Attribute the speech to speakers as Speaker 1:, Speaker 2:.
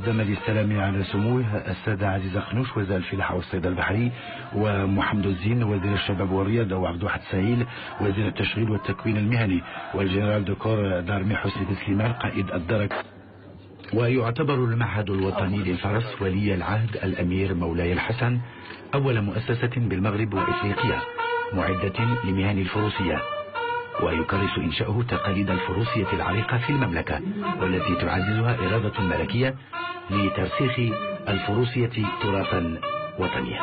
Speaker 1: قدم للسلام على سموه السادة عزيز خنوش وزير الفلاحة والصيد البحري ومحمد الزين وزير الشباب والرياضة وعبد الواحد سعيل وزير التشغيل والتكوين المهني والجنرال دكور دارمي حسني تسليمان قائد الدرك. ويعتبر المعهد الوطني للفرس ولي العهد الأمير مولاي الحسن أول مؤسسة بالمغرب وإفريقيا معدة لمهن الفروسية. ويكرس إنشاؤه تقاليد الفروسية العريقة في المملكة والتي تعززها إرادة ملكية لترسيخ الفروسية تراثا وطنيا.